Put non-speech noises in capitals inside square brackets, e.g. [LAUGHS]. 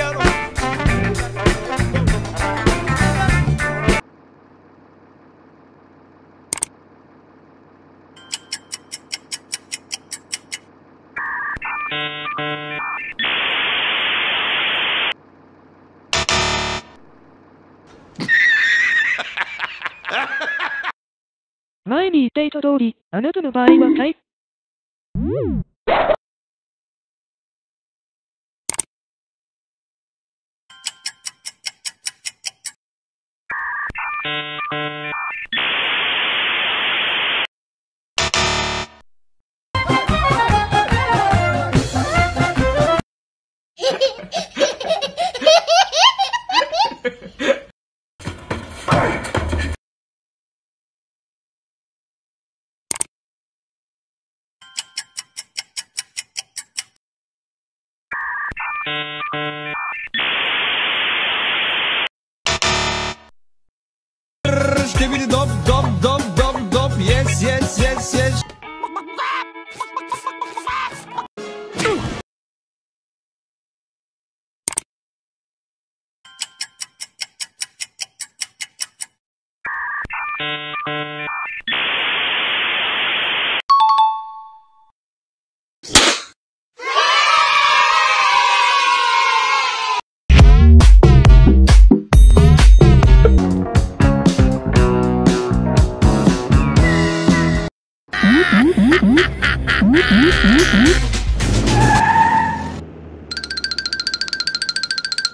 [LAUGHS] 前に言っていた通り、あなたの場合はタイ。Yes, yes, yes, yes. Mm-hmm. mm-hmm. mm-hmm. mm-hmm.